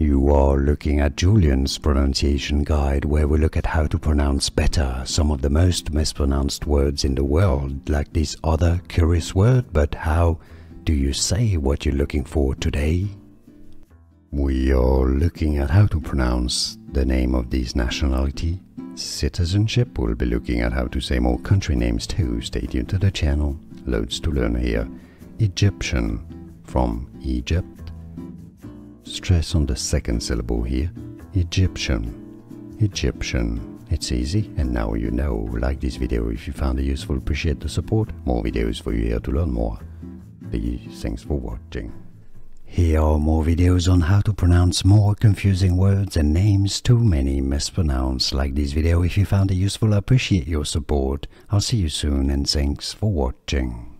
You are looking at Julien's pronunciation guide where we look at how to pronounce better some of the most mispronounced words in the world, like this other curious word, but how do you say what you're looking for today? We are looking at how to pronounce the name of this nationality. Citizenship, we'll be looking at how to say more country names too. Stay tuned to the channel. Loads to learn here. Egyptian, from Egypt Stress on the second syllable here. Egyptian. Egyptian. It's easy, and now you know. Like this video if you found it useful, appreciate the support. More videos for you here to learn more. Please, thanks for watching. Here are more videos on how to pronounce more confusing words and names too many mispronounced. Like this video if you found it useful, I appreciate your support. I'll see you soon and thanks for watching.